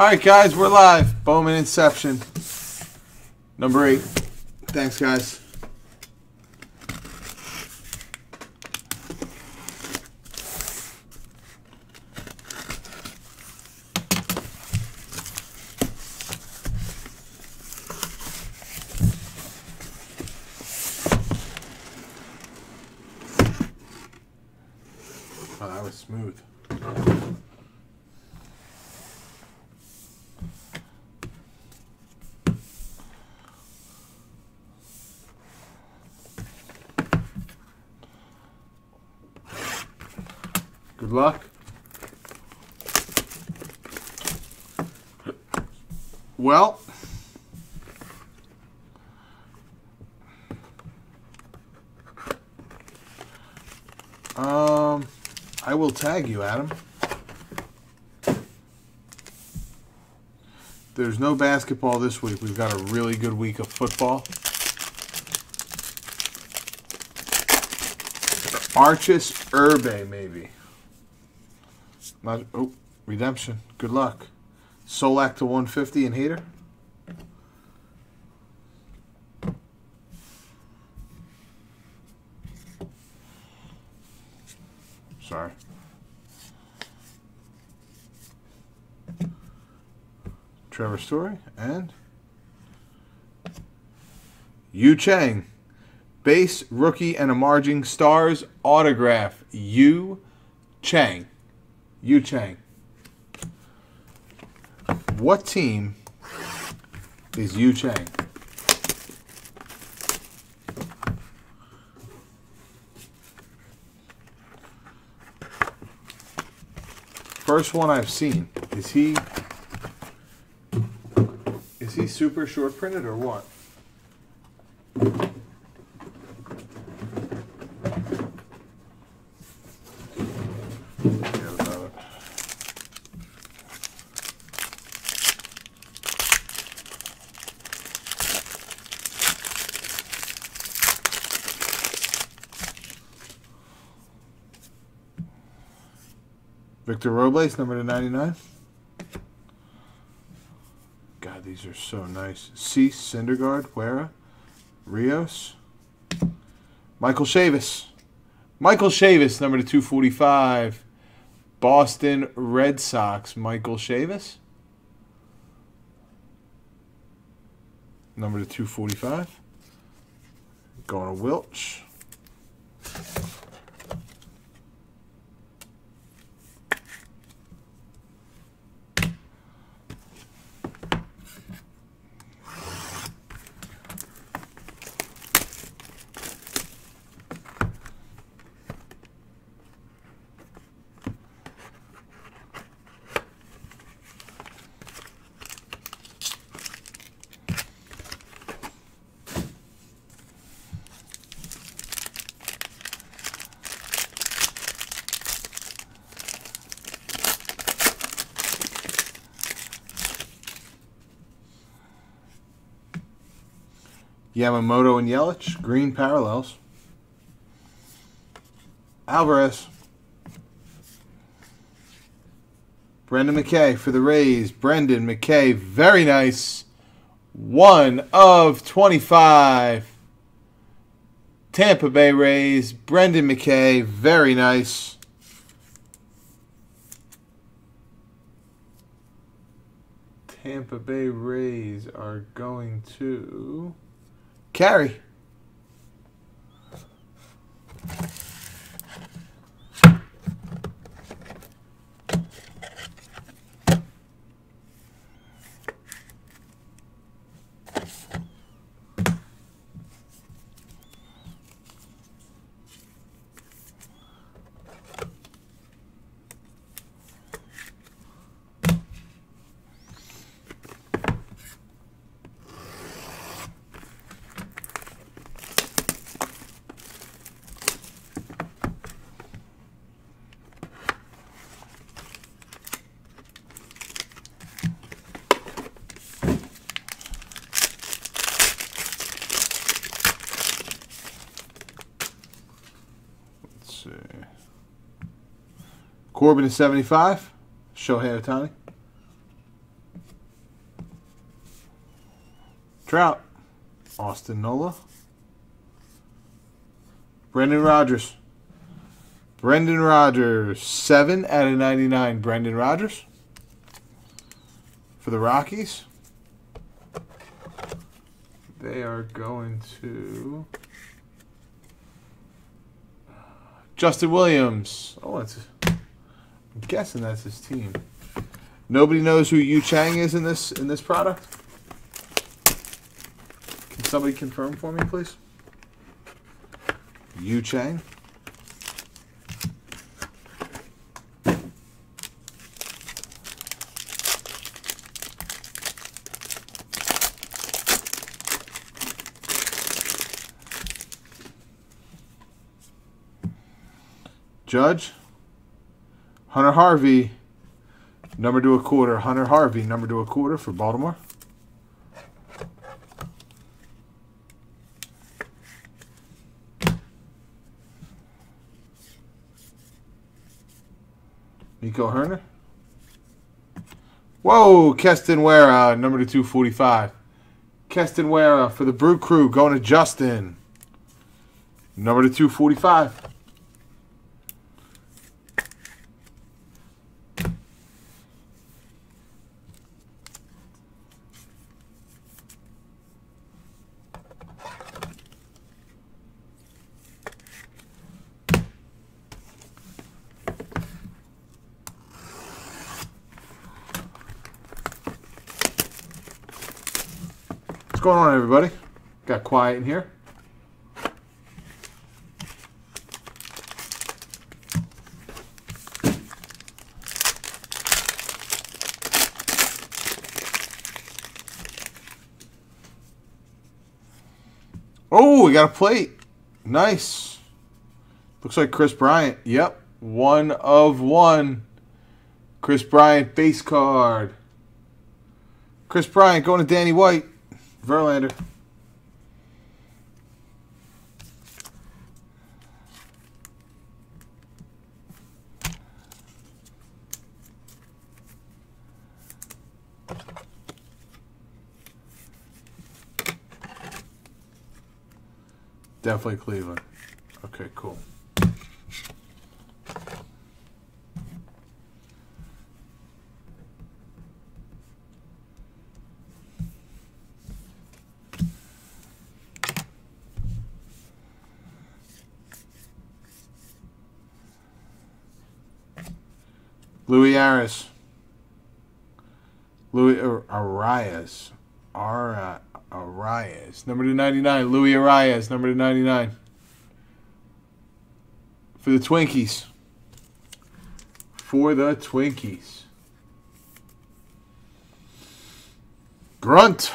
All right, guys, we're live. Bowman Inception. Number eight. Thanks, guys. Oh, that was smooth. Good luck. Well, um, I will tag you, Adam. There's no basketball this week. We've got a really good week of football. Archis Urbe, maybe. Oh, redemption. Good luck. Solak to 150 and Hader. Sorry. Trevor Story and Yu Chang. Base, rookie, and emerging stars autograph. Yu Chang. Yu Chang. What team is Yu Chang? First one I've seen. Is he is he super short printed or what? Victor Robles, number to 99. God, these are so nice. Cease, Syndergaard, Hiura, Rios. Michael Chavis. Michael Chavis, number to 245. Boston Red Sox, Michael Chavis. Number to 245. Going to Wilch. Yamamoto and Yelich, green parallels. Alvarez. Brendan McKay for the Rays. Brendan McKay, very nice. One of 25. Tampa Bay Rays. Brendan McKay, very nice. Tampa Bay Rays are going to. Carry. Corbin is 75. Shohei Ohtani. Trout. Austin Nola. Brendan Rodgers. Brendan Rodgers. 7 out of 99. Brendan Rodgers. For the Rockies. They are going to uh, Justin Williams. Oh, it's. Guessing that's his team. Nobody knows who Yu Chang is in this in this product. Can somebody confirm for me, please? Yu Chang. Judge. Hunter Harvey. Number to a quarter. Hunter Harvey, number to a quarter for Baltimore. Nico Hoerner. Whoa, Keston Hiura, uh, number to 245. Keston Hiura uh, for the Brew Crew going to Justin. Number to 245. What's going on, everybody? Got quiet in here. Oh, we got a plate. Nice. Looks like Kris Bryant. Yep. One of one. Kris Bryant base card. Kris Bryant going to Danny White. Verlander. Definitely Cleveland. Okay, cool. Luis Arraez. Luis Arraez. Ar Arias. Number to 99. Luis Arraez. Number to 99. For the Twinkies. For the Twinkies. Grunt.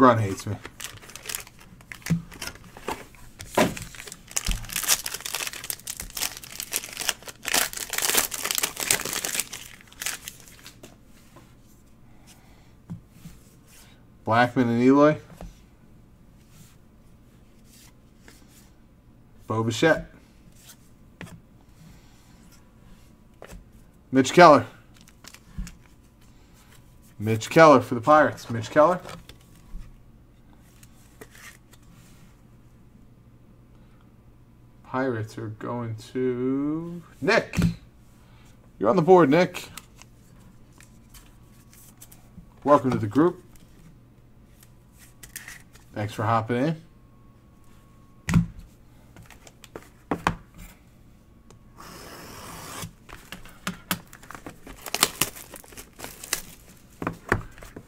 Grunt hates me. Blackmon and Eloy. Bo Bichette. Mitch Keller. Mitch Keller for the Pirates. Mitch Keller. Pirates are going to Nick. You're on the board, Nick. Welcome to the group. Thanks for hopping in.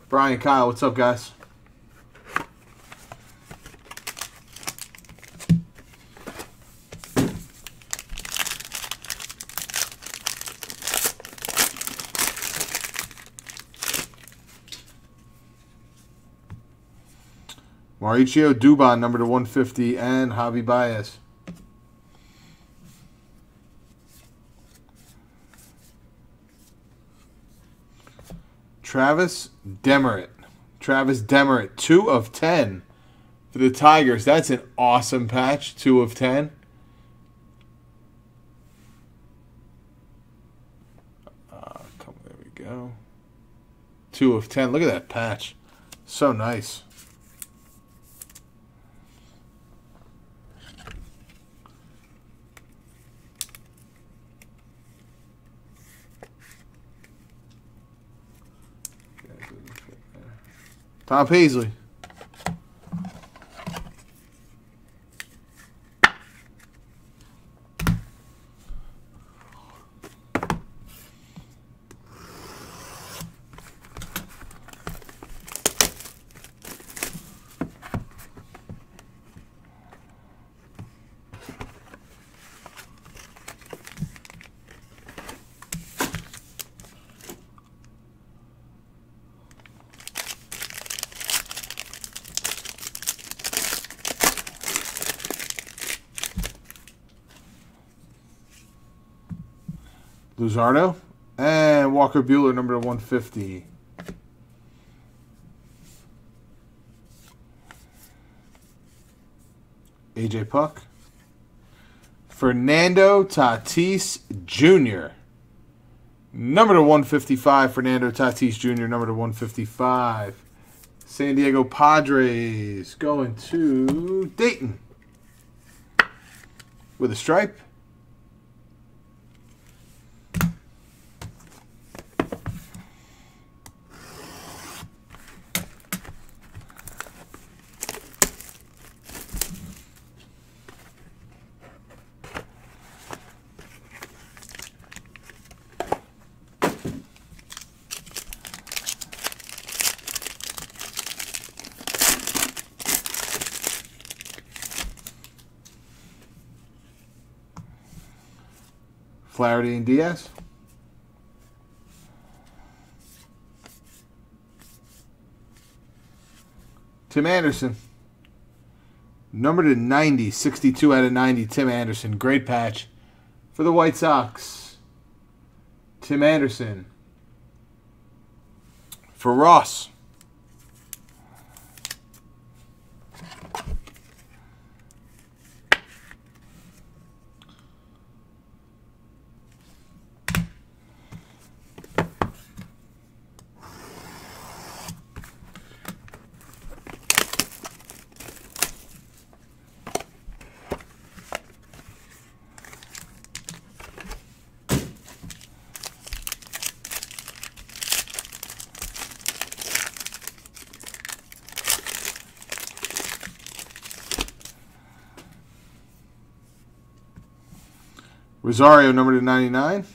Brian Kyle, what's up, guys? Mauricio Dubon, number to 150, and Javi Baez. Travis Demeritte. Travis Demeritte, 2 of 10 for the Tigers. That's an awesome patch, 2 of 10. Uh, come, there we go. 2 of 10. Look at that patch. So nice. Tom Paisley. Luzardo. And Walker Buehler, number 150. AJ Puk. Fernando Tatis Jr. Number to 155, Fernando Tatis Jr., number to 155. San Diego Padres going to Dayton with a stripe. Flaherty and Diaz. Tim Anderson. Number to 90, 62 out of 90, Tim Anderson. Great patch for the White Sox. Tim Anderson. For Ross. Rosario, number to 99.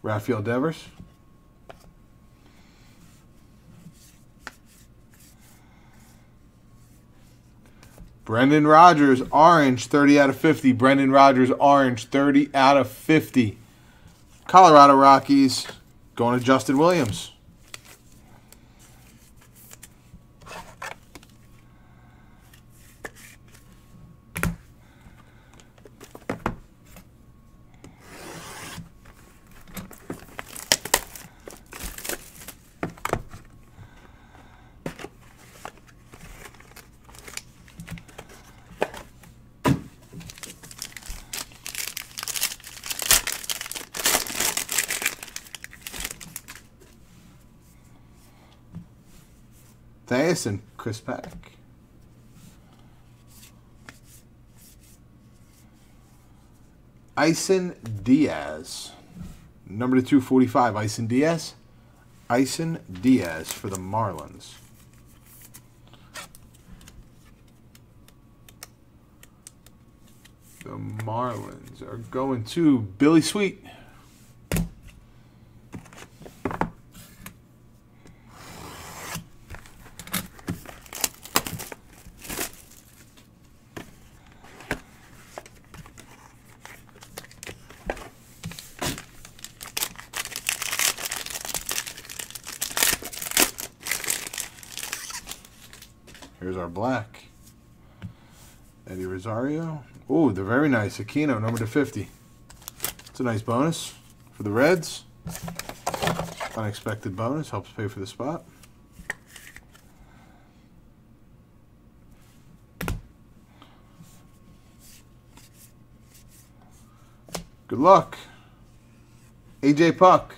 Rafael Devers. Brendan Rodgers, orange, 30 out of 50. Brendan Rodgers, orange, 30 out of 50. Colorado Rockies, going to Justin Williams. Thais and Chris Paddack. Isan Diaz. Number to 245, Isan Diaz. Isan Diaz for the Marlins. The Marlins are going to Billy Sweet. Here's our black. Eddie Rosario. Oh, they're very nice. Aquino, number to 50. It's a nice bonus for the Reds. Unexpected bonus. Helps pay for the spot. Good luck. AJ Puk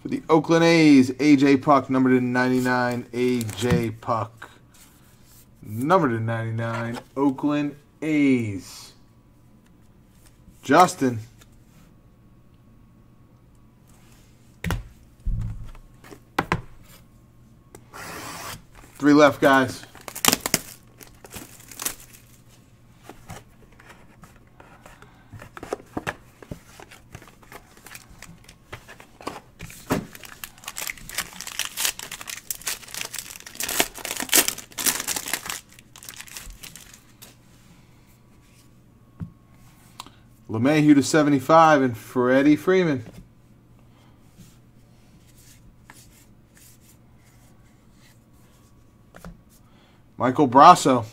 for the Oakland A's. AJ Puk, number to 99. AJ Puk. Number to 99. Oakland A's. Justin. Three left, guys. LeMahieu to 75 and Freddie Freeman. Michael Brosseau.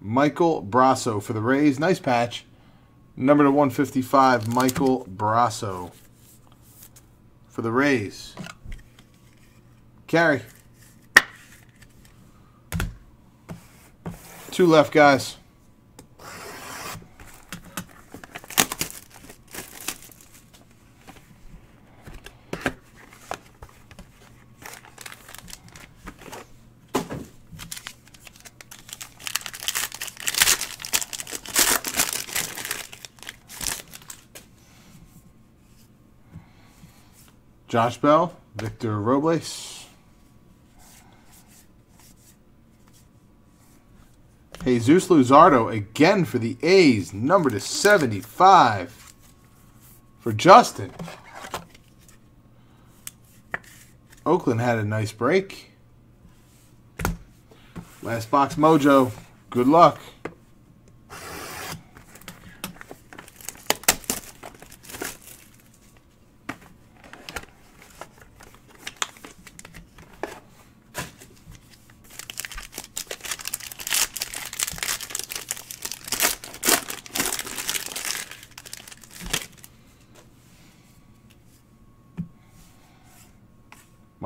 Michael Brosseau for the Rays. Nice patch. Number to 155, Michael Brosseau for the Rays. Carry. Two left, guys. Josh Bell, Victor Robles. Jesus Luzardo again for the A's, number to 75 for Justin. Oakland had a nice break. Last box mojo. Good luck.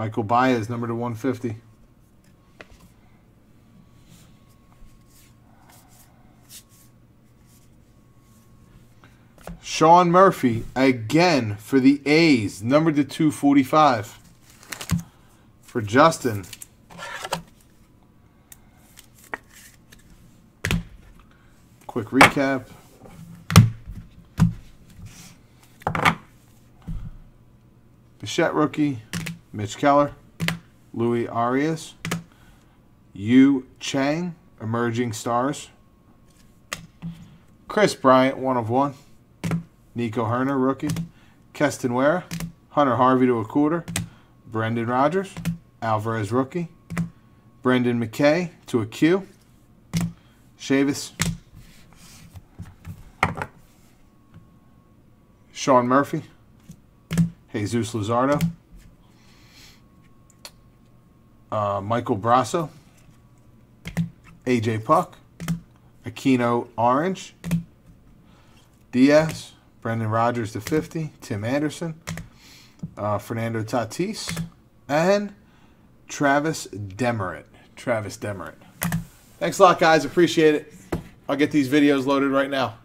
Michael Baez, number to 150. Sean Murphy, again for the A's, number to 245. For Justin. Quick recap. Bichette rookie. Mitch Keller, Luis Arraez, Yu Chang, Emerging Stars, Kris Bryant, one of one, Nico Hoerner, rookie, Keston Ware, Hunter Harvey to a quarter, Brendan Rodgers, Alvarez, rookie, Brendan McKay to a Q, Chavis, Sean Murphy, Jesus Luzardo, uh, Michael Brosseau, AJ Puk, Aquino Orange, Diaz, Brendan Rodgers to 50, Tim Anderson, uh, Fernando Tatis, and Travis Demeritte. Travis Demeritte. Thanks a lot, guys. Appreciate it. I'll get these videos loaded right now.